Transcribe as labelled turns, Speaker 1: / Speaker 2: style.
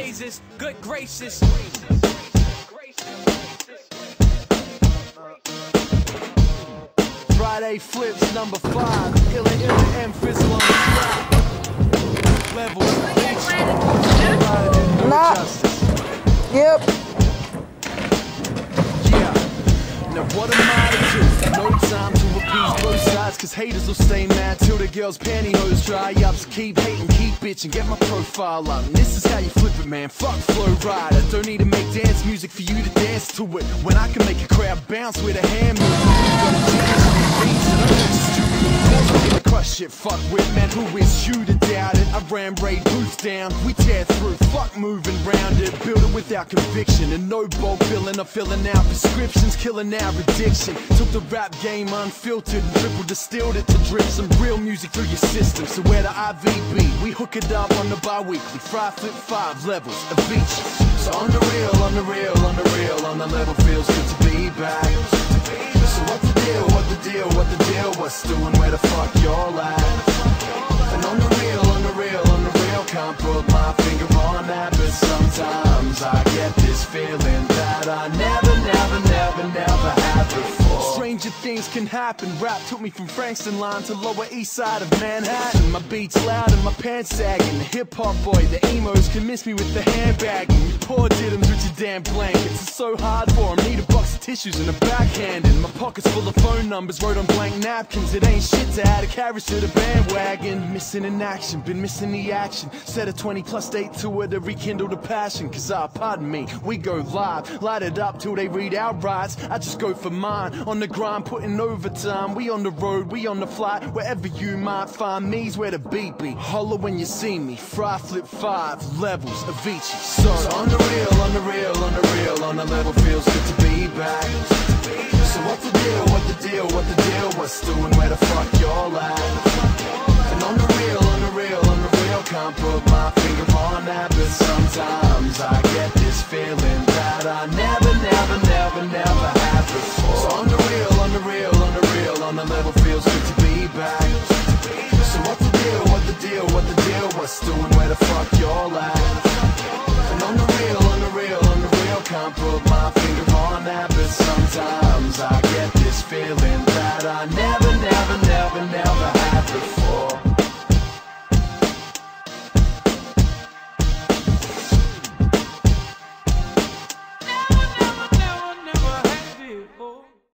Speaker 1: gracious, good gracious.
Speaker 2: Friday flips number five. Illa illa and fizzle Now what am I to do? No time to appease both sides, cause haters will stay mad till the girl's pantyhose dry up. So keep hating, keep bitching, get my profile up. And this is how you flip it, man. Fuck Flo Rida. Don't need to make dance music for you to dance to it. When I can make a crowd bounce with a hand movement. Shit, fuck with man, who is you to doubt it? I ram raid boots down, we tear through, fuck moving round it, build it without conviction, and no bulk billing or filling out prescriptions, killing our addiction. Took the rap game unfiltered, and triple distilled it to drip some real music through your system. So where the IVB, we hook it up on the bi-weekly, fry flip five levels of each. So on the real, on the real, on the real, on the level feels good to be back. So what the deal, what the deal, what the deal, what's doing, where the fuck you're at? And on the real, on the real, on the real, can't put my finger on that, but sometimes I get this feeling that I never, never, never, never had before. Stranger things can happen. Rap took me from Frankston line to Lower East Side of Manhattan. My beats loud and my pants sagging. The hip hop boy, the emos can miss me with the handbagging. Blankets. It's so hard tissues and a backhand. And my pockets full of phone numbers wrote on blank napkins. It ain't shit to add a carriage to the bandwagon. Missing in action, been missing the action. Set a 20 plus date tour to rekindle the passion. Cause ah, pardon me, we go live. Light it up till they read our rights. I just go for mine. On the grind, putting overtime. We on the road, we on the flight. Wherever you might find me's where the beat be. Holler when you see me. Fry flip five levels of each. So, so on the real, on the real, on the real, on the level feels good to be back. never, never, never, never had before. So on the real, on the real, on the real, on the level feels good to be back. So what's the deal, what the deal, what the deal, what's doing, where the fuck you're at? And on the real, on the real, on the real, can't put my finger on that, but sometimes I get this feeling that I never, never, never, never